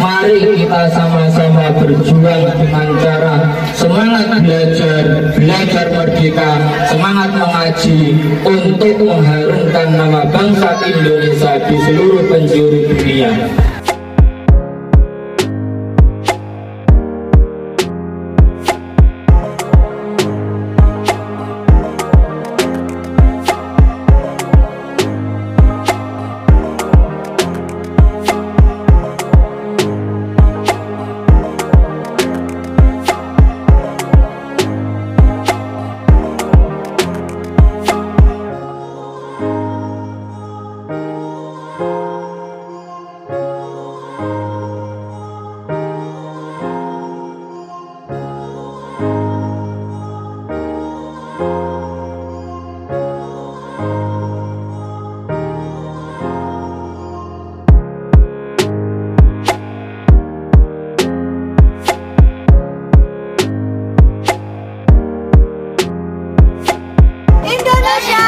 Mari kita sama-sama berjuang dengan cara semangat belajar, belajar merdeka, semangat mengaji untuk mengharumkan nama bangsa Indonesia di seluruh penjuru dunia. Lucia!